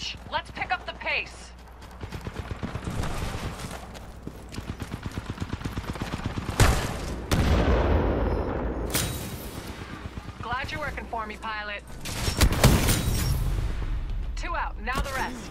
stretch. Let's pick up the pace. Glad you're working for me, pilot. Two out, now the rest.